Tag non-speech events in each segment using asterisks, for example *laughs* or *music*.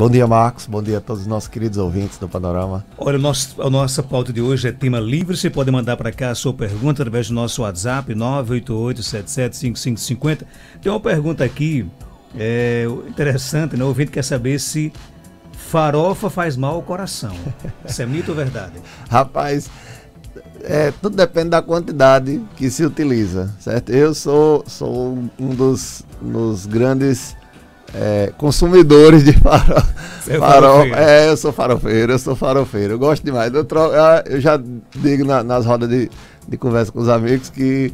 Bom dia, Marcos. Bom dia a todos os nossos queridos ouvintes do Panorama. Olha, nosso, a nossa pauta de hoje é tema livre. Você pode mandar para cá a sua pergunta através do nosso WhatsApp, 988-775550. Tem uma pergunta aqui é, interessante, né? O ouvinte quer saber se farofa faz mal ao coração. Isso é mito ou verdade? *laughs* Rapaz, é, tudo depende da quantidade que se utiliza, certo? Eu sou, sou um dos, dos grandes é, consumidores de farofa. *laughs* Você é farofa. É, eu sou farofeiro, eu sou farofeiro. Eu gosto demais. Eu, tro... eu já digo na, nas rodas de, de conversa com os amigos que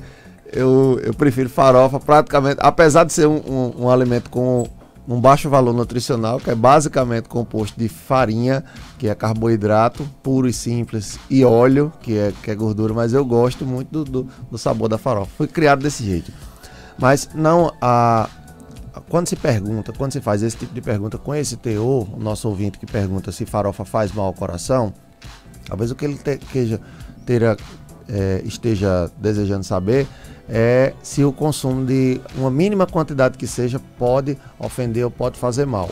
eu, eu prefiro farofa praticamente, apesar de ser um, um, um alimento com um baixo valor nutricional, que é basicamente composto de farinha, que é carboidrato puro e simples, e óleo, que é, que é gordura, mas eu gosto muito do, do, do sabor da farofa. Fui criado desse jeito. Mas não a, quando se pergunta, quando se faz esse tipo de pergunta com esse teor, o nosso ouvinte que pergunta se farofa faz mal ao coração, talvez o que ele te, queja, é, esteja desejando saber é se o consumo de uma mínima quantidade que seja pode ofender ou pode fazer mal.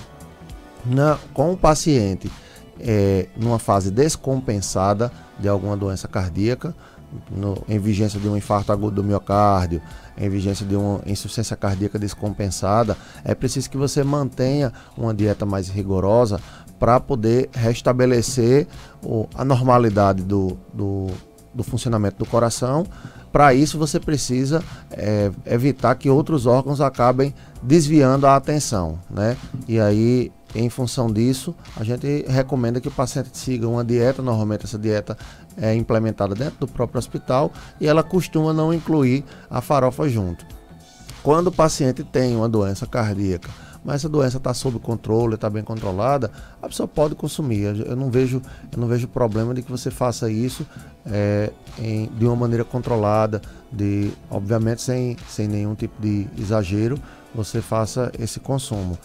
Na, com o paciente é, numa fase descompensada de alguma doença cardíaca, no, em vigência de um infarto agudo do miocárdio, em vigência de uma insuficiência cardíaca descompensada, é preciso que você mantenha uma dieta mais rigorosa para poder restabelecer o, a normalidade do, do, do funcionamento do coração. Para isso, você precisa é, evitar que outros órgãos acabem desviando a atenção, né? E aí em função disso, a gente recomenda que o paciente siga uma dieta. Normalmente, essa dieta é implementada dentro do próprio hospital e ela costuma não incluir a farofa junto. Quando o paciente tem uma doença cardíaca, mas essa doença está sob controle, está bem controlada, a pessoa pode consumir. Eu não vejo, eu não vejo problema de que você faça isso é, em, de uma maneira controlada, de, obviamente sem, sem nenhum tipo de exagero, você faça esse consumo.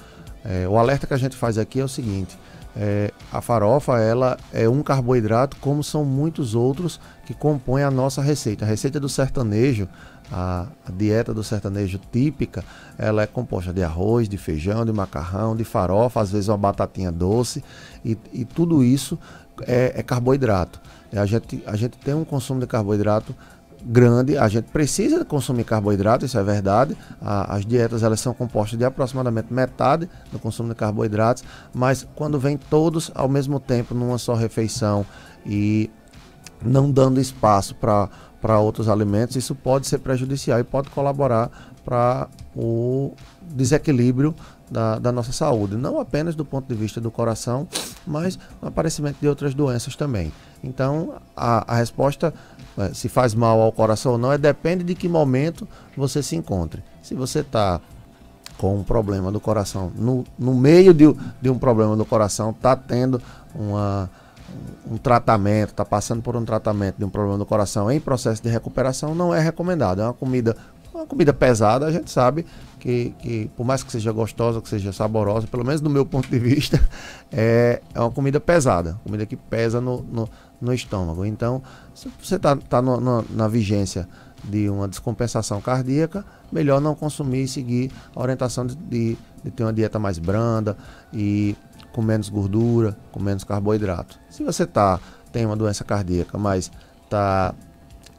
É, o alerta que a gente faz aqui é o seguinte: é, a farofa ela é um carboidrato, como são muitos outros que compõem a nossa receita. A receita do sertanejo, a, a, dieta do sertanejo típica, ela é composta de arroz, de feijão, de macarrão, de farofa, às vezes uma batatinha doce, e, e tudo isso é, é carboidrato. A gente, a gente tem um consumo de carboidrato grande, a gente precisa consumir carboidrato, isso é verdade. A, as dietas elas são compostas de aproximadamente metade do consumo de carboidratos, mas quando vem todos ao mesmo tempo numa só refeição e não dando espaço para outros alimentos, isso pode ser prejudicial e pode colaborar para o desequilíbrio da, da, nossa saúde, não apenas do ponto de vista do coração, mas no aparecimento de outras doenças também. Então, a, a resposta é, se faz mal ao coração ou não, é depende de que momento você se encontre. Se você está com um problema do coração, no, no meio de, de um problema do coração, está tendo uma, um tratamento, está passando por um tratamento de um problema do coração em processo de recuperação, não é recomendado. É uma comida, uma comida pesada, a gente sabe que, que por mais que seja gostosa, que seja saborosa, pelo menos do meu ponto de vista, *laughs* é, é uma comida pesada, comida que pesa no, no no estômago. Então, se você está tá, tá na vigência de uma descompensação cardíaca, melhor não consumir e seguir a orientação de, de, de, ter uma dieta mais branda e com menos gordura, com menos carboidrato. Se você tá, tem uma doença cardíaca, mas está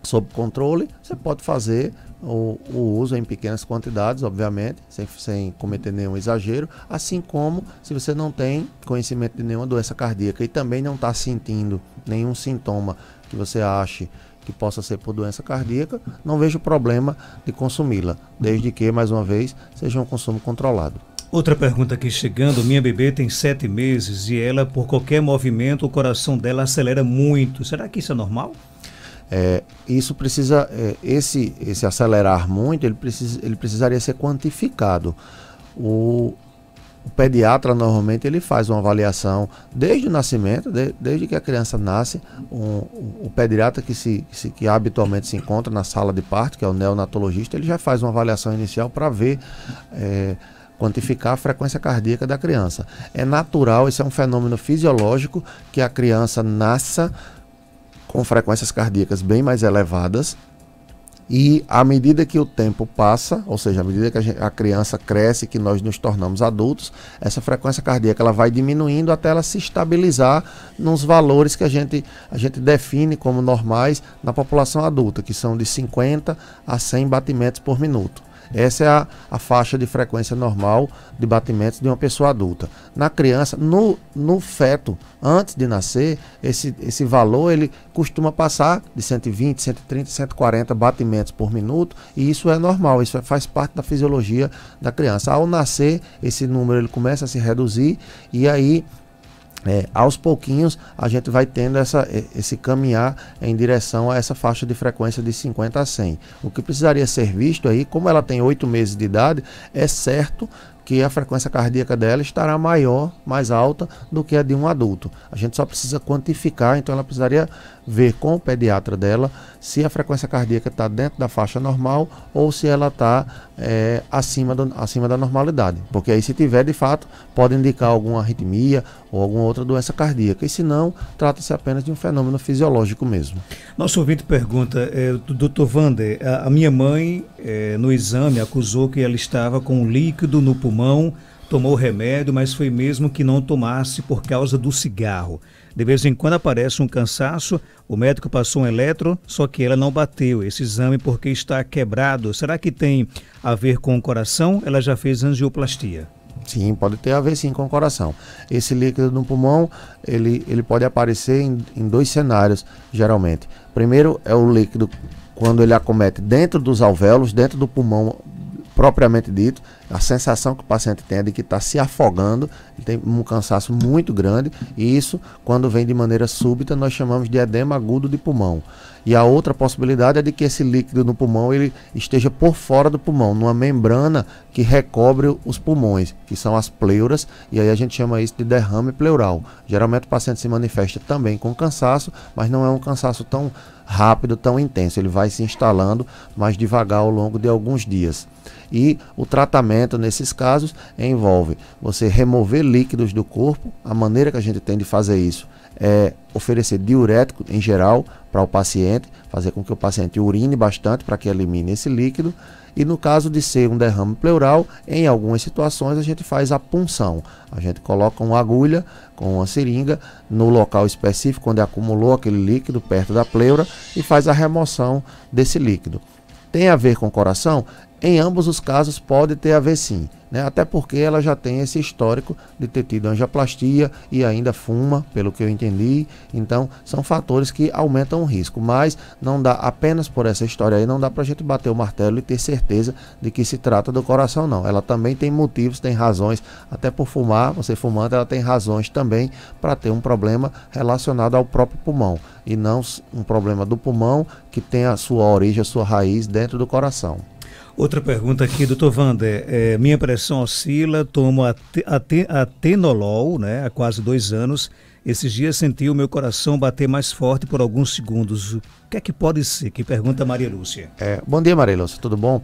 sob controle, você pode fazer o, o, uso em pequenas quantidades, obviamente, sem, sem cometer nenhum exagero, assim como se você não tem conhecimento de nenhuma doença cardíaca e também não está sentindo nenhum sintoma que você ache que possa ser por doença cardíaca, não vejo problema de consumi-la, desde que, mais uma vez, seja um consumo controlado. Outra pergunta aqui chegando: minha bebê tem sete meses e ela, por qualquer movimento, o coração dela acelera muito. Será que isso é normal? É, isso precisa, é, esse, esse acelerar muito, ele, precisa, ele precisaria ser quantificado. O, o, pediatra normalmente ele faz uma avaliação desde o nascimento, de, desde que a criança nasce, um, o pediatra que, se, se, que habitualmente se encontra na sala de parto, que é o neonatologista, ele já faz uma avaliação inicial para ver. É, quantificar a frequência cardíaca da criança. É natural, isso é um fenômeno fisiológico que a criança nasça com frequências cardíacas bem mais elevadas E à medida que o tempo passa, ou seja, à medida que a, gente, a, criança cresce, que nós nos tornamos adultos, essa frequência cardíaca ela vai diminuindo até ela se estabilizar nos valores que a gente, a gente define como normais na população adulta, que são de 50 a 100 batimentos por minuto. Essa é a, a faixa de frequência normal de batimentos de uma pessoa adulta. Na criança, no, no feto, antes de nascer, esse, esse valor ele costuma passar de 120, 130, 140 batimentos por minuto, e isso é normal, isso faz parte da fisiologia da criança. Ao nascer, esse número ele começa a se reduzir e aí é, aos pouquinhos a gente vai tendo essa, esse caminhar em direção a essa faixa de frequência de 50 a 100. O que precisaria ser visto aí, como ela tem oito meses de idade, é certo que a frequência cardíaca dela estará maior, mais alta do que a de um adulto. A gente só precisa quantificar, então ela precisaria ver com o pediatra dela se a frequência cardíaca está dentro da faixa normal ou se ela está é, acima, acima da normalidade. Porque aí, se tiver, de fato, pode indicar alguma arritmia ou alguma outra doença cardíaca. E se não, trata-se apenas de um fenômeno fisiológico mesmo. Nosso ouvinte pergunta, é, doutor Vander, a, a minha mãe, é, no exame, acusou que ela estava com líquido no pulmão, tomou remédio, mas foi mesmo que não tomasse por causa do cigarro. De vez em quando aparece um cansaço, o médico passou um eletro, só que ela não bateu esse exame porque está quebrado. Será que tem a ver com o coração? Ela já fez angioplastia. Sim, pode ter a ver sim com o coração. Esse líquido no pulmão, ele, ele pode aparecer em, em dois cenários, geralmente. Primeiro é o líquido quando ele acomete dentro dos alvéolos, dentro do pulmão propriamente dito, a sensação que o paciente tem é de que está se afogando, tem um cansaço muito grande, e isso, quando vem de maneira súbita, nós chamamos de edema agudo de pulmão. E a outra possibilidade é de que esse líquido no pulmão ele esteja por fora do pulmão, numa membrana que recobre os pulmões, que são as pleuras, e aí a gente chama isso de derrame pleural. Geralmente o paciente se manifesta também com cansaço, mas não é um cansaço tão rápido, tão intenso. Ele vai se instalando mais devagar ao longo de alguns dias. E o tratamento nesses casos envolve você remover líquidos do corpo. A maneira que a gente tem de fazer isso é oferecer diurético em geral para o paciente, fazer com que o paciente urine bastante para que elimine esse líquido. E no caso de ser um derrame pleural, em algumas situações a gente faz a punção. A gente coloca uma agulha com uma seringa no local específico onde acumulou aquele líquido perto da pleura e faz a remoção desse líquido. Tem a ver com o coração? Em ambos os casos pode ter a ver sim, né? até porque ela já tem esse histórico de ter tido angioplastia e ainda fuma, pelo que eu entendi. Então, são fatores que aumentam o risco, mas não dá apenas por essa história aí, não dá para a gente bater o martelo e ter certeza de que se trata do coração, não. Ela também tem motivos, tem razões, até por fumar, você fumando, ela tem razões também para ter um problema relacionado ao próprio pulmão e não um problema do pulmão que tem a sua origem, a sua raiz dentro do coração. Outra pergunta aqui, doutor Wander. É, minha pressão oscila, tomo atenolol né, há quase dois anos. Esses dias senti o meu coração bater mais forte por alguns segundos. O que é que pode ser? Que pergunta Maria Lúcia. É, bom dia, Maria Lúcia, tudo bom?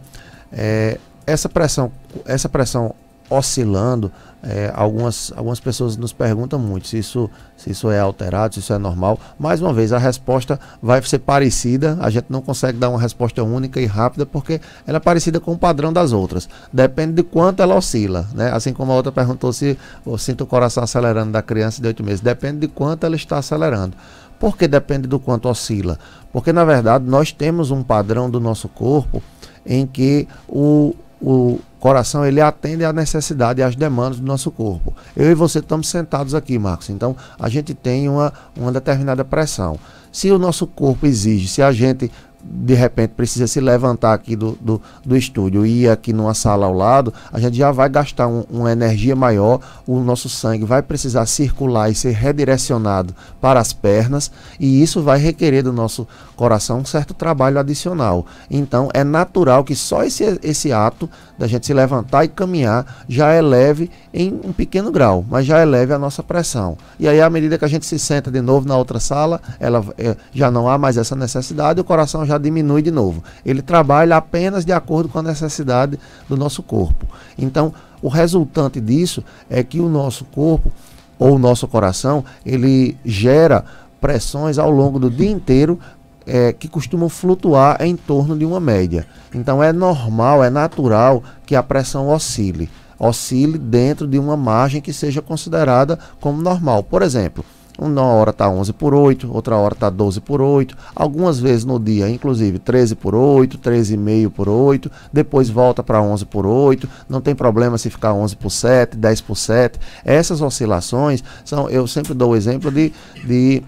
É, essa pressão, essa pressão oscilando, é, algumas, algumas pessoas nos perguntam muito se isso, se isso é alterado, se isso é normal. Mais uma vez, a resposta vai ser parecida, a gente não consegue dar uma resposta única e rápida porque ela é parecida com o padrão das outras. Depende de quanto ela oscila, né? Assim como a outra perguntou se eu sinto o coração acelerando da criança de 8 meses. Depende de quanto ela está acelerando. Por que depende do quanto oscila? Porque na verdade nós temos um padrão do nosso corpo em que o, o coração ele atende à necessidade e às demandas do nosso corpo. Eu e você estamos sentados aqui, Marcos. Então a gente tem uma, uma determinada pressão. Se o nosso corpo exige, se a gente de repente precisa se levantar aqui do, do, do, estúdio e ir aqui numa sala ao lado, a gente já vai gastar um, uma energia maior, o nosso sangue vai precisar circular e ser redirecionado para as pernas, e isso vai requerer do nosso coração um certo trabalho adicional. Então é natural que só esse, esse ato da gente se levantar e caminhar já eleve em um pequeno grau, mas já eleve a nossa pressão. E aí, à medida que a gente se senta de novo na outra sala, ela é, já não há mais essa necessidade, o coração já diminui de novo. Ele trabalha apenas de acordo com a necessidade do nosso corpo. Então, o resultante disso é que o nosso corpo ou o nosso coração, ele gera pressões ao longo do dia inteiro é, que costumam flutuar em torno de uma média. Então é normal, é natural que a pressão oscile. Oscile dentro de uma margem que seja considerada como normal. Por exemplo, uma hora está 11 por 8, outra hora está 12 por 8, algumas vezes no dia, inclusive 13 por 8, 13,5 por 8, depois volta para 11 por 8, não tem problema se ficar 11 por 7, 10 por 7. Essas oscilações são, eu sempre dou o exemplo de, de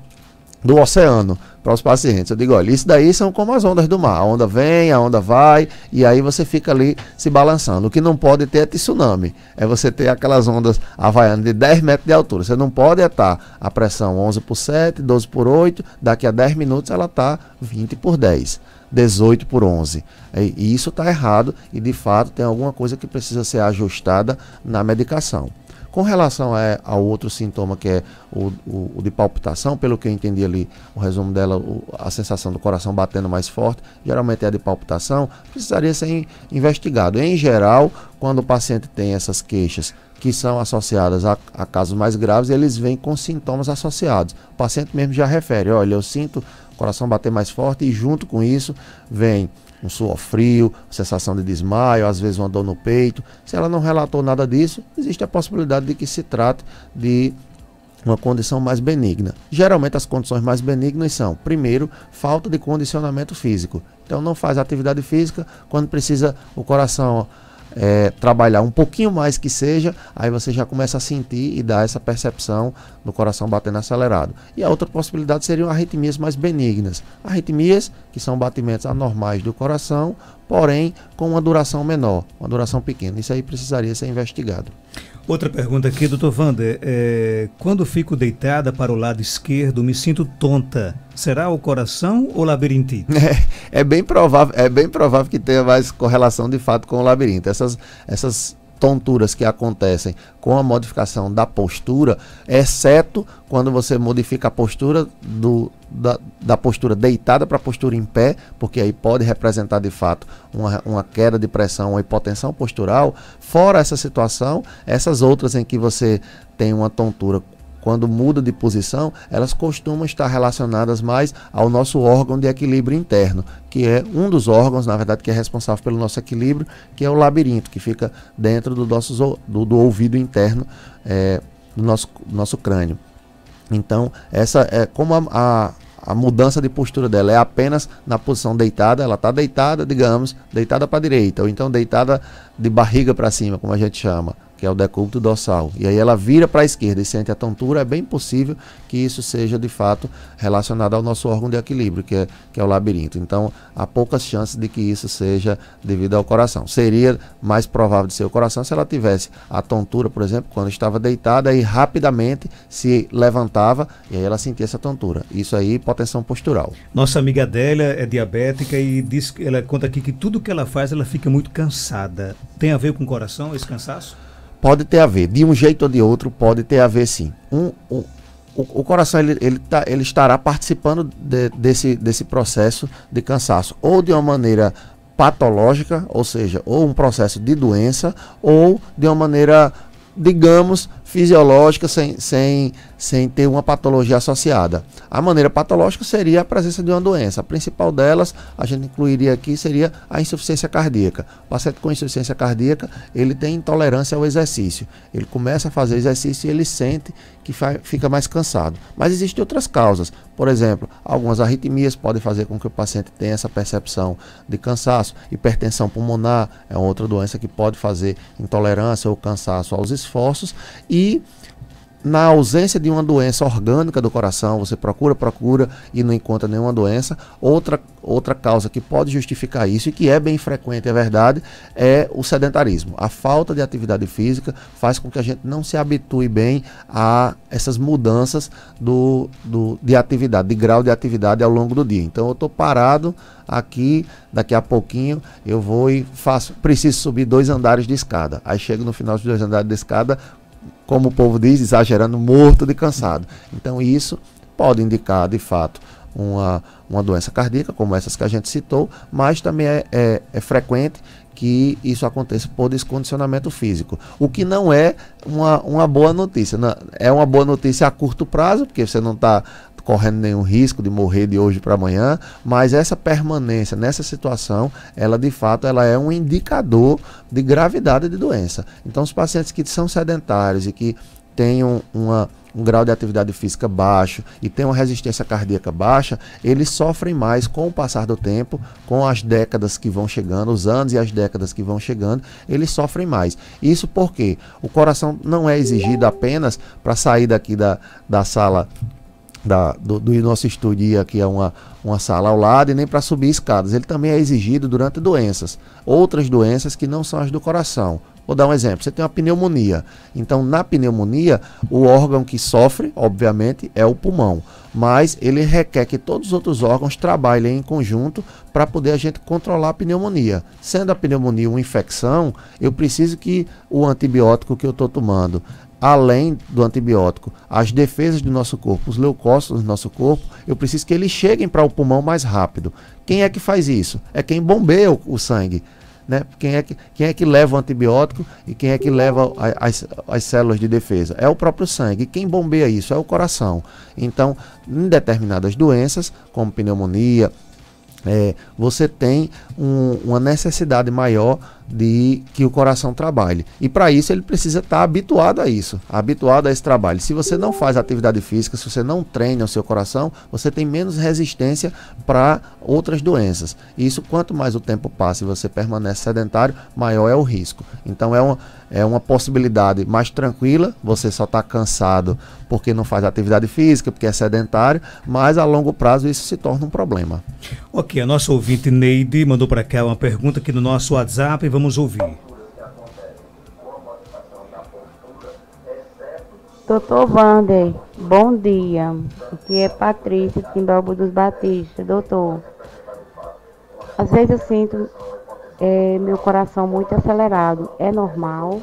do oceano para os pacientes. Eu digo, olha, isso daí são como as ondas do mar. A onda vem, a onda vai, e aí você fica ali se balançando. O que não pode ter é tsunami. É você ter aquelas ondas havaianas de 10 metros de altura. Você não pode estar a pressão 11 por 7, 12 por 8, daqui a 10 minutos ela está 20 por 10. 18 por 11. E isso está errado e de fato tem alguma coisa que precisa ser ajustada na medicação. Com relação a, ao outro sintoma, que é o, o, o, de palpitação, pelo que eu entendi ali, o resumo dela, o, a sensação do coração batendo mais forte, geralmente é a de palpitação, precisaria ser investigado. Em geral, quando o paciente tem essas queixas que são associadas a, a casos mais graves, eles vêm com sintomas associados. O paciente mesmo já refere, olha, eu sinto o coração bater mais forte e junto com isso vem um suor frio, sensação de desmaio, às vezes uma dor no peito. Se ela não relatou nada disso, existe a possibilidade de que se trate de uma condição mais benigna. Geralmente as condições mais benignas são, primeiro, falta de condicionamento físico. Então não faz atividade física, quando precisa o coração é, trabalhar um pouquinho mais que seja, aí você já começa a sentir e dar essa percepção do coração batendo acelerado. E a outra possibilidade seriam arritmias mais benignas. Arritmias que são batimentos anormais do coração, porém com uma duração menor, uma duração pequena. Isso aí precisaria ser investigado. Outra pergunta aqui, doutor Wander. É, quando fico deitada para o lado esquerdo, me sinto tonta. Será o coração ou labirintite? *laughs* É, é, bem provável, é bem provável que tenha mais correlação de fato com o labirinto. Essas, essas tonturas que acontecem com a modificação da postura, exceto quando você modifica a postura do, da, da postura deitada para a postura em pé, porque aí pode representar de fato uma, uma queda de pressão, uma hipotensão postural. Fora essa situação, essas outras em que você tem uma tontura quando muda de posição, elas costumam estar relacionadas mais ao nosso órgão de equilíbrio interno, que é um dos órgãos, na verdade, que é responsável pelo nosso equilíbrio, que é o labirinto, que fica dentro do, nosso, do, do ouvido interno é, do nosso, nosso crânio. Então, essa é como a, a a mudança de postura dela é apenas na posição deitada, ela está deitada, digamos, deitada para a direita, ou então deitada de barriga para cima, como a gente chama que é o decúbito dorsal. E aí ela vira para a esquerda e sente a tontura, é bem possível que isso seja de fato relacionado ao nosso órgão de equilíbrio, que é, que é o labirinto. Então, há poucas chances de que isso seja devido ao coração. Seria mais provável de ser o coração se ela tivesse a tontura, por exemplo, quando estava deitada e rapidamente se levantava e aí ela sentia essa tontura. Isso aí, hipotensão postural. Nossa amiga Adélia é diabética e diz, ela conta aqui que tudo que ela faz, ela fica muito cansada. Tem a ver com o coração, esse cansaço? Pode ter a ver, de um jeito ou de outro, pode ter a ver sim. Um, um, o, o, coração ele, ele, tá, ele estará participando de, desse, desse processo de cansaço, ou de uma maneira patológica, ou seja, ou um processo de doença, ou de uma maneira, digamos, fisiológica sem, sem, sem ter uma patologia associada. A maneira patológica seria a presença de uma doença. A principal delas, a gente incluiria aqui, seria a insuficiência cardíaca. O paciente com insuficiência cardíaca, ele tem intolerância ao exercício. Ele começa a fazer exercício e ele sente que fica mais cansado. Mas existem outras causas. Por exemplo, algumas arritmias podem fazer com que o paciente tenha essa percepção de cansaço. Hipertensão pulmonar é outra doença que pode fazer intolerância ou cansaço aos esforços. E na ausência de uma doença orgânica do coração, você procura, procura e não encontra nenhuma doença. Outra, outra causa que pode justificar isso e que é bem frequente, é verdade, é o sedentarismo. A falta de atividade física faz com que a gente não se habitue bem a essas mudanças do, do, de atividade, de grau de atividade ao longo do dia. Então eu estou parado aqui, daqui a pouquinho eu vou e faço, preciso subir dois andares de escada. Aí chego no final dos dois andares de escada, como o povo diz, exagerando, morto de cansado. Então isso pode indicar de fato uma, uma doença cardíaca, como essas que a gente citou, mas também é, é, é frequente que isso aconteça por descondicionamento físico. O que não é uma, uma boa notícia. Não, é uma boa notícia a curto prazo, porque você não está correndo nenhum risco de morrer de hoje para amanhã, mas essa permanência nessa situação, ela de fato ela é um indicador de gravidade de doença. Então, os pacientes que são sedentários e que tenham uma um grau de atividade física baixo e tem uma resistência cardíaca baixa, eles sofrem mais com o passar do tempo, com as décadas que vão chegando, os anos e as décadas que vão chegando, eles sofrem mais. Isso porque o coração não é exigido apenas para sair daqui da, da sala da, do, do, nosso estúdio aqui é uma, uma sala ao lado e nem para subir escadas. Ele também é exigido durante doenças, outras doenças que não são as do coração. Vou dar um exemplo: você tem uma pneumonia. Então, na pneumonia, o órgão que sofre, obviamente, é o pulmão. Mas ele requer que todos os outros órgãos trabalhem em conjunto para poder a gente controlar a pneumonia. Sendo a pneumonia uma infecção, eu preciso que o antibiótico que eu estou tomando além do antibiótico, as defesas do nosso corpo, os leucócitos do nosso corpo, eu preciso que eles cheguem para o pulmão mais rápido. Quem é que faz isso? É quem bombeia o, o sangue. Né? Quem, é que, quem é que leva o antibiótico e quem é que leva as, as células de defesa? É o próprio sangue. Quem bombeia isso é o coração. Então, em determinadas doenças, como pneumonia, é, você tem um, uma necessidade maior de que o coração trabalhe. E para isso ele precisa estar tá habituado a isso, habituado a esse trabalho. Se você não faz atividade física, se você não treina o seu coração, você tem menos resistência para outras doenças. E isso quanto mais o tempo passa e você permanece sedentário, maior é o risco. Então é uma, é uma possibilidade mais tranquila, você só está cansado porque não faz atividade física, porque é sedentário, mas a longo prazo isso se torna um problema. Ok, a nossa ouvinte Neide mandou para cá uma pergunta aqui no nosso WhatsApp. Vamos Vamos ouvir. Doutor Vander, bom dia. Aqui é Patrícia, Timbalbo dos Batistas. Doutor, às vezes eu sinto é, meu coração muito acelerado. É normal?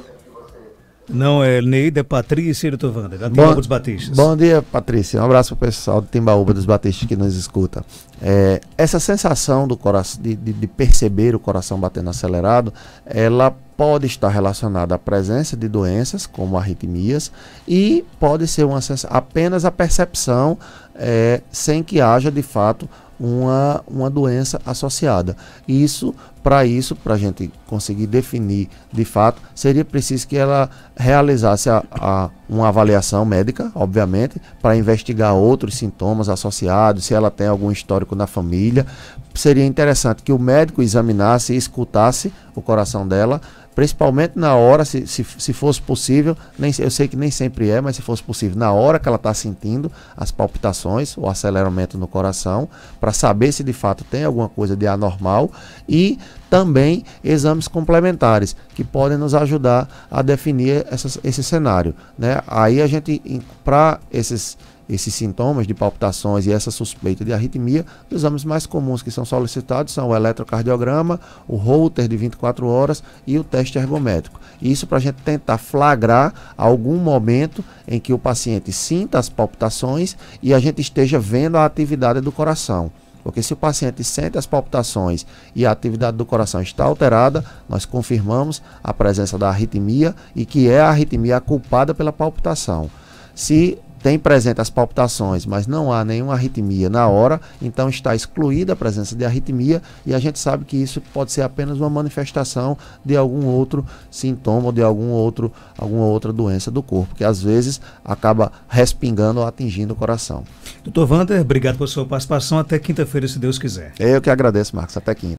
Não, é Neida, é Patrícia e Wander, da Timbaúba dos Batistas. Bom dia, Patrícia. Um abraço para o pessoal do Timbaúba dos Batistas que nos escuta. É, essa sensação do coração, de, de, de, perceber o coração batendo acelerado, ela pode estar relacionada à presença de doenças, como arritmias, e pode ser uma, apenas a percepção, é, sem que haja de fato uma, uma doença associada. Isso, para isso, para a gente conseguir definir de fato, seria preciso que ela realizasse a, a uma avaliação médica, obviamente, para investigar outros sintomas associados, se ela tem algum histórico na família. Seria interessante que o médico examinasse e escutasse o coração dela principalmente na hora, se, se, se fosse possível, nem, eu sei que nem sempre é, mas se fosse possível, na hora que ela está sentindo as palpitações, o aceleramento no coração, para saber se de fato tem alguma coisa de anormal e também exames complementares que podem nos ajudar a definir essa, esse cenário. Né? Aí a gente, para esses esses sintomas de palpitações e essa suspeita de arritmia, os exames mais comuns que são solicitados são o eletrocardiograma, o Holter de 24 horas e o teste ergométrico. Isso para a gente tentar flagrar algum momento em que o paciente sinta as palpitações e a gente esteja vendo a atividade do coração. Porque se o paciente sente as palpitações e a atividade do coração está alterada, nós confirmamos a presença da arritmia e que é a arritmia culpada pela palpitação. Se tem presente as palpitações, mas não há nenhuma arritmia na hora, então está excluída a presença de arritmia e a gente sabe que isso pode ser apenas uma manifestação de algum outro sintoma ou de algum outro, alguma outra doença do corpo, que às vezes acaba respingando ou atingindo o coração. Doutor Wander, obrigado pela sua participação. Até quinta-feira, se Deus quiser. Eu que agradeço, Marcos. Até quinta.